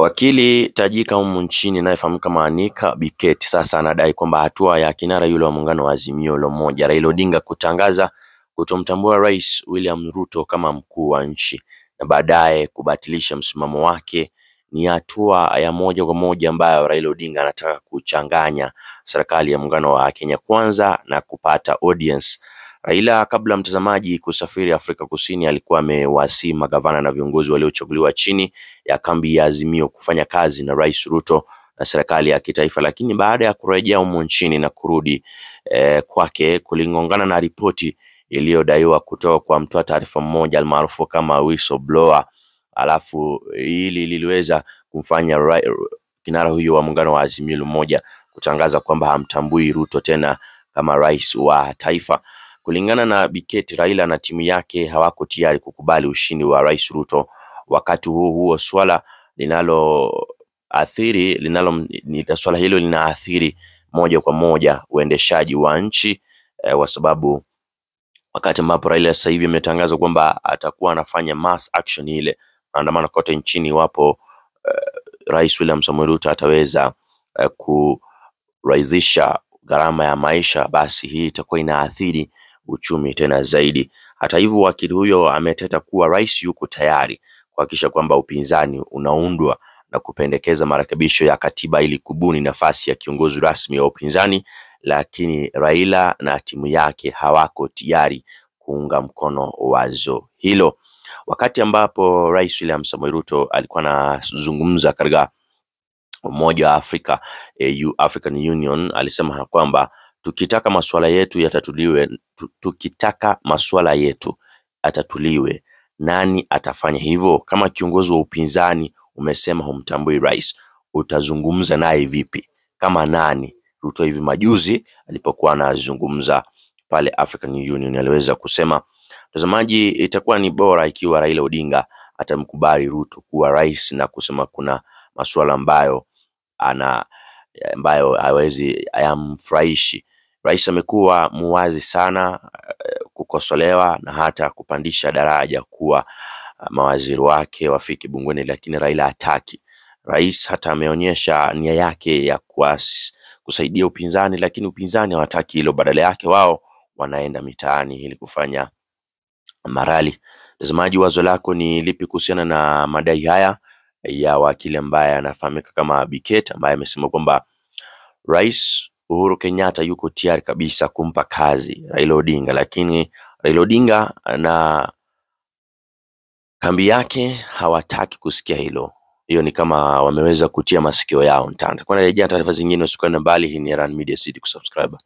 Wakili tajika humu nchini anayefahamika kama Anika Biket sasa anadai kwamba hatua ya kinara yule wa muungano wa Azimio la Umoja Raila Odinga kutangaza kutomtambua Rais William Ruto kama mkuu wa nchi na baadaye kubatilisha msimamo wake ni hatua ya moja kwa moja ambayo Raila Odinga anataka kuchanganya serikali ya muungano wa Kenya Kwanza na kupata audience. Raila kabla mtazamaji kusafiri Afrika Kusini alikuwa amewasii magavana na viongozi waliochaguliwa chini ya kambi ya Azimio kufanya kazi na Rais Ruto na serikali ya kitaifa, lakini baada ya kurejea humo nchini na kurudi eh, kwake kulingongana na ripoti iliyodaiwa kutoka kwa mtoa taarifa mmoja almaarufu kama whistleblower, alafu hili liliweza kumfanya kinara huyo wa muungano wa Azimio la Umoja kutangaza kwamba hamtambui Ruto tena kama rais wa taifa. Kulingana na Biketi, Raila na timu yake hawako tayari kukubali ushindi wa Rais Ruto. Wakati huo huo, swala linalo athiri linalo swala hilo linaathiri moja kwa moja uendeshaji wa nchi eh, kwa sababu wakati ambapo Raila sasa hivi ametangaza kwamba atakuwa anafanya mass action ile maandamano kote nchini iwapo eh, Rais William Samoei Ruto ataweza eh, kurahisisha gharama ya maisha, basi hii itakuwa inaathiri uchumi tena zaidi. Hata hivyo, wakili huyo ameteta kuwa rais yuko tayari kuhakikisha kwamba upinzani unaundwa na kupendekeza marekebisho ya katiba ili kubuni nafasi ya kiongozi rasmi wa upinzani, lakini Raila na timu yake hawako tayari kuunga mkono wazo hilo. Wakati ambapo Rais William Samoei Ruto alikuwa anazungumza katika Umoja wa Afrika AU, African Union, alisema kwamba tukitaka masuala yetu yatatuliwe, tukitaka masuala yetu atatuliwe, nani atafanya hivyo? Kama kiongozi wa upinzani umesema humtambui rais, utazungumza naye vipi? Kama nani? Ruto hivi majuzi alipokuwa anazungumza pale African Union aliweza kusema, mtazamaji, itakuwa ni bora ikiwa Raila Odinga atamkubali Ruto kuwa rais na kusema kuna masuala ambayo ana ambayo hawezi hayamfurahishi. Rais amekuwa muwazi sana kukosolewa na hata kupandisha daraja kuwa mawaziri wake wafike bungeni, lakini Raila hataki. Rais hata ameonyesha nia yake ya kuas, kusaidia upinzani, lakini upinzani hawataki hilo, badala yake wao wanaenda mitaani ili kufanya marali. Mtazamaji, wazo lako ni lipi kuhusiana na madai haya ya wakili ambaye anafahamika kama Biket ambaye amesema kwamba Rais Uhuru Kenyatta yuko tayari kabisa kumpa kazi Raila Odinga, lakini Raila Odinga na kambi yake hawataki kusikia hilo. Hiyo ni kama wameweza kutia masikio yao. Kwa narejea taarifa zingine, usikane mbali. Hii ni Iran Media, zidi kusubscribe.